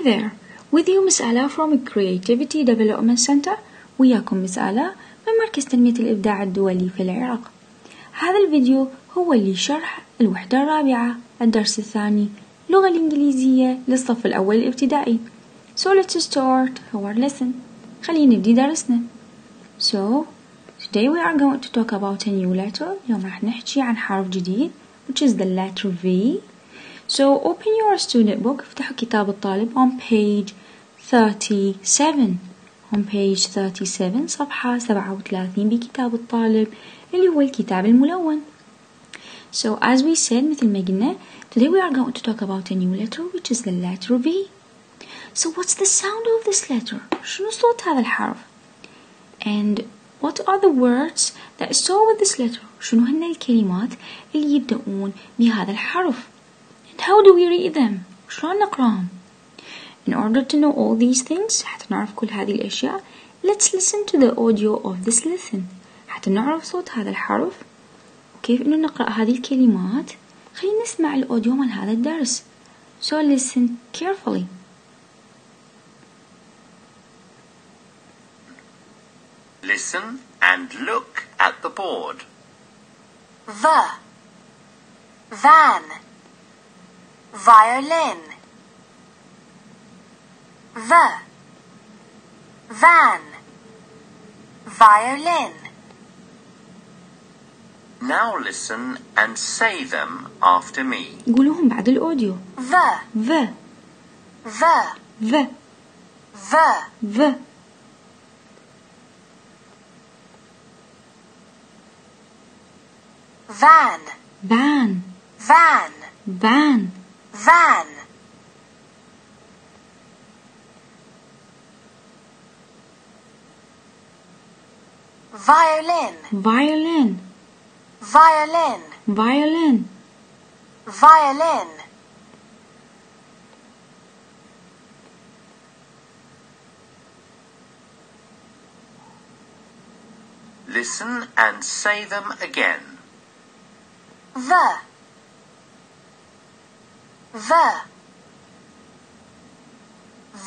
Hi there. With you Miss Ala from Creativity Development Center. وياكم Miss Ala من مركز تنمية الإبداع الدولي في العراق. هذا الفيديو هو اللي شرح الوحدة الرابعة الدرس الثاني اللغة الإنجليزية للصف الأول الابتدائي. So let's start our lesson. خلينا نبدي درسنا. So today we are going to talk about a new letter. اليوم راح نحكي عن حرف جديد which is the letter V. So open your student book افتحوا كتاب الطالب on page 37 on page 37 صفحة 37 بكتاب الطالب اللي هو الكتاب الملون So as we said مثل ما قلنا today we are going to talk about a new letter which is the letter V So what's the sound of this letter? شنو صوت هذا الحرف? And what are the words that start with this letter? شنو هن الكلمات اللي يبدأون بهذا الحرف؟ And how do we read them? شلون نقراهم؟ In order to know all these things حتى نعرف كل هذه الأشياء Let's listen to the audio of this lesson حتى نعرف صوت هذا الحرف وكيف إنه نقرأ هذه الكلمات خلينا نسمع الأوديو من هذا الدرس So listen carefully Listen and look at the board. the van violin the van violin Now listen and say them after me. قولوهم بعد الأوديو the the the the the the van van van van van. Violin. Violin. Violin. Violin. Violin. Listen and say them again. the the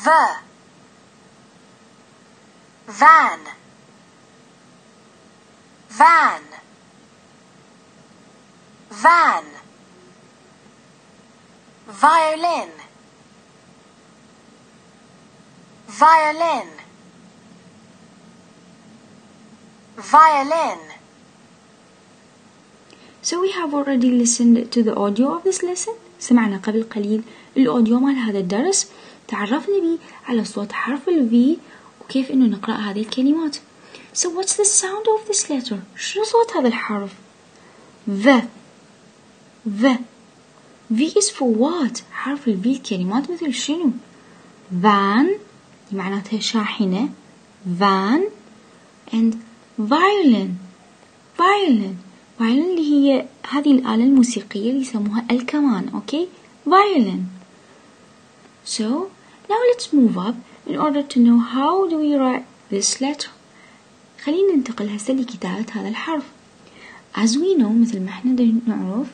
the van. Van. Van. Violin. Violin. Violin. So we have already listened to the audio of this lesson سمعنا قبل قليل الأوديو مال هذا الدرس. تعرفنا بيه على صوت حرف ال V وكيف إنه نقرأ هذه الكلمات. So what's the sound of this letter? شنو صوت هذا الحرف؟ The The V is for what? حرف ال V الكلمات مثل شنو؟ Van. معناتها شاحنة. Van. And violin. Violin. Violin اللي هي هذه الآلة الموسيقية اللي يسموها الكمان أوكي violin so now let's move up in order to know how do we write this letter خلينا ننتقل هسه لكتابة هذا الحرف as we know مثل ما إحنا نعرف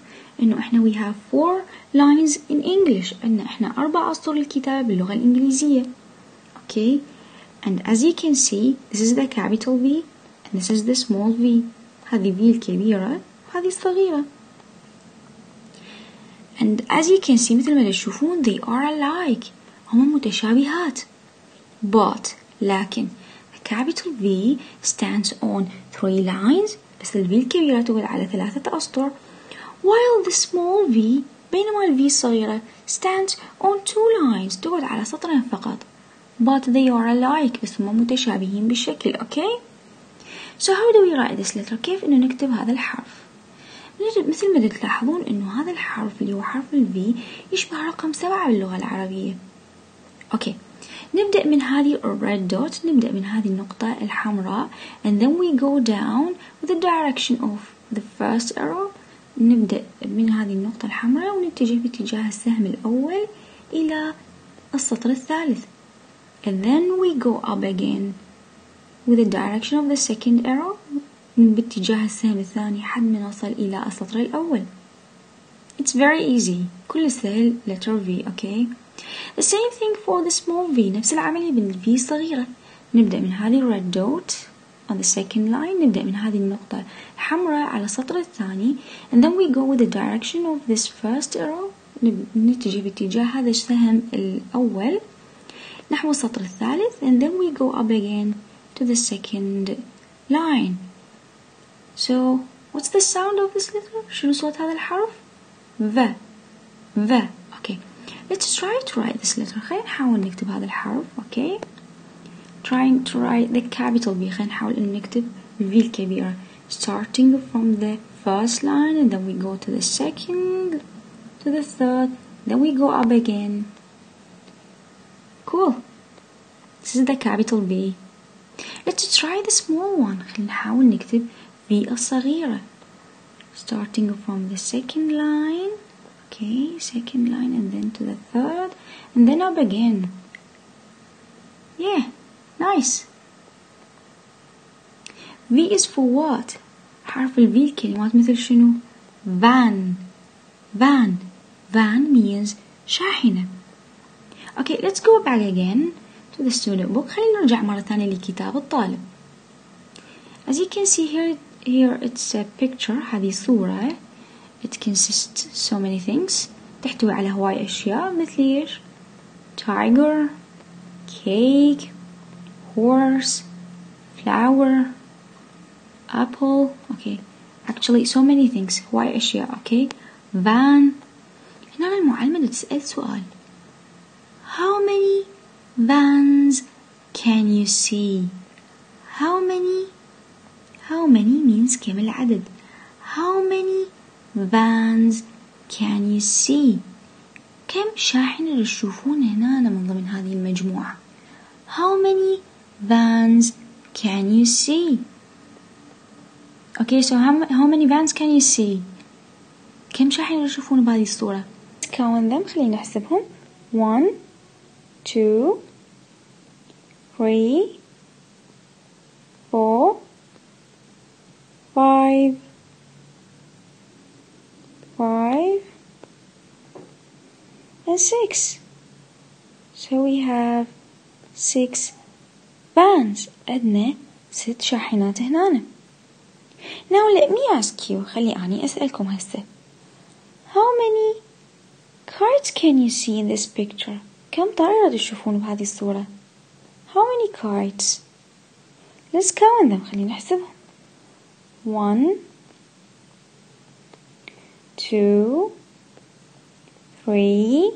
انه إحنا we have four lines in English عندنا إحنا أربع اسطر الكتابة باللغة الانجليزية okay and as you can see this is the capital V and this is the small v هذه V الكبيرة وهذه الصغيرة and as you can see مثل ما تشوفون they are alike. هما متشابهات. But لكن the capital V stands on three lines. بس ال V الكبيرة تقعد على ثلاثة أسطر. While the small v بينما ال V الصغيرة stands on two lines. تقعد على سطرين فقط. But they are alike. بس هما متشابهين بالشكل أوكي So how do we write this letter? كيف إنه نكتب هذا الحرف؟ مثل ما تلاحظون إنه هذا الحرف اللي هو حرف ال V يشبه رقم سبعة باللغة العربية. أوكي. نبدأ من هذه red dot نبدأ من هذه النقطة الحمراء and then we go down with the direction of the first arrow. نبدأ من هذه النقطة الحمراء ونتجه باتجاه السهم الأول إلى السطر الثالث. And then we go up again. With the direction of the second arrow باتجاه السهم الثاني حد ما نصل إلى السطر الأول It's very easy كل سهل letter V okay The same thing for the small v نفس العملية بالفي الصغيرة نبدأ من هذه red dot on the second line نبدأ من هذه النقطة الحمراء على السطر الثاني and then we go with the direction of this first arrow نتجه باتجاه هذا السهم الأول نحو السطر الثالث and then we go up again to the second line so what's the sound of this letter شنو صوت هذا الحرف the the okay let's try to write this letter خلينا نحاول نكتب هذا الحرف okay trying to write the capital B خلينا نحاول أن نكتب V الكبيرة starting from the first line and then we go to the second to the third then we go up again cool this is the capital B let's try the small one خلينا نحاول نكتب V الصغيرة starting from the second line okay second line and then to the third and then up again yeah nice V is for what حرف ال V الكلمات مثل شنو van van van means شاحنة okay let's go back again to the student book خلينا نرجع مرة ثانية لكتاب الطالب as you can see here here it's a picture هذه صورة it consists so many things تحتوي على هواي أشياء مثل إيش tiger cake horse flower apple okay actually so many things هواي أشياء okay van هنا المعلمة تسأل سؤال how many vans can you see how many how many means كم العدد how many vans can you see كم شاحنة تشوفون هنا من ضمن هذه المجموعة how many vans can you see okay so how, how many vans can you see كم شاحنة تشوفون بهذه الصورة count them خلينا نحسبهم one two three four five five and six so we have six vans عندنا ست شاحنات هنا now let me ask you خلي أني أسألكم هسه how many kites can you see in this picture كم طائرة تشوفون بهذه الصورة how many kites let's count them خلينا نحسبهم one two three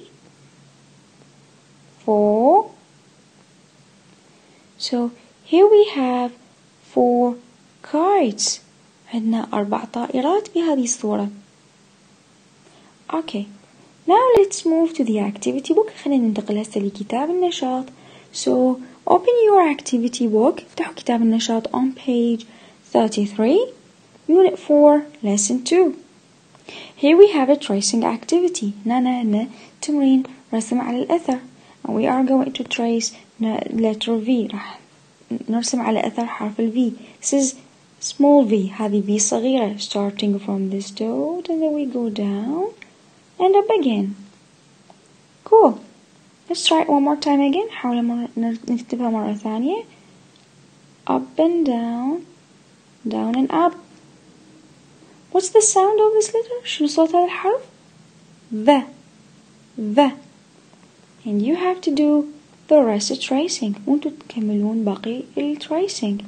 four so here we have four kites عندنا أربع طائرات بهذه الصورة okay now let's move to the activity book خلينا ننتقل هسه لكتاب النشاط so open your activity book افتحوا كتاب النشاط on page 33 unit 4 lesson 2 here we have a tracing activity هنا عندنا تمرين رسم على الأثر and we are going to trace letter V راح نرسم على أثر حرف ال V this is small v هذه v صغيرة starting from this dot and then we go down and up again cool let's try it one more time again حاول مرة نكتبها مرة ثانية up and down down and up what's the sound of this letter شنو صوت هذا الحرف the the and you have to do the rest tracing وانتوا تكملون باقي الtracing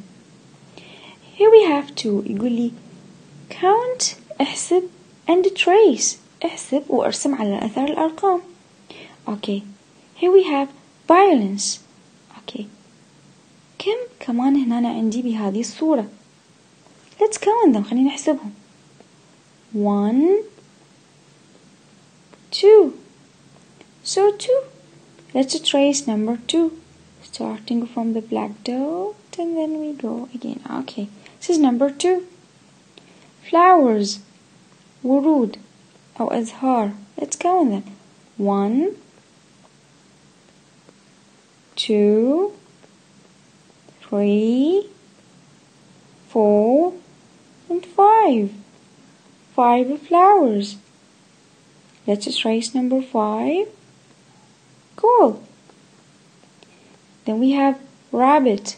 here we have to يقول لي count احسب and trace احسب وارسم على أثر الأرقام okay here we have violence okay كم كمان هنا عندي بهذه الصورة let's count them خلينا نحسبهم one two so two let's trace number two starting from the black dot and then we go again okay this is number two flowers ورود أو أزهار let's count them one two three four and five five flowers let's trace number five cool then we have rabbit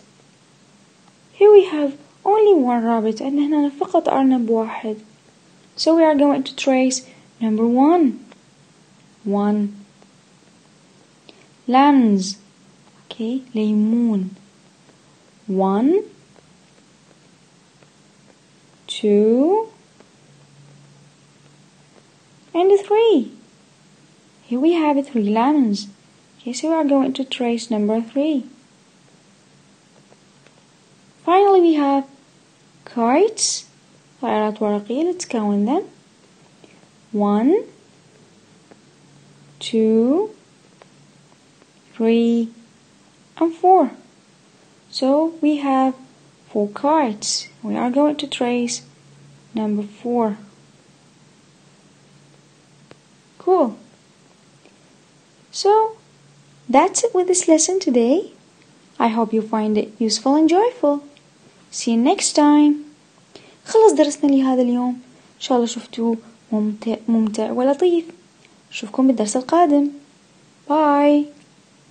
here we have only one rabbit and هنا فقط أرنب واحد so we are going to trace number one one lemons okay ليمون one two and three here we have three lemons okay so we are going to trace number three finally we have kites طائرات ورقية let's count them one two three and four so we have four kites we are going to trace number four cool so that's it with this lesson today I hope you find it useful and joyful see you next time خلص درسنا لهذا اليوم إن شاء الله شفتوه ممتع, ممتع ولطيف أشوفكم بالدرس القادم باي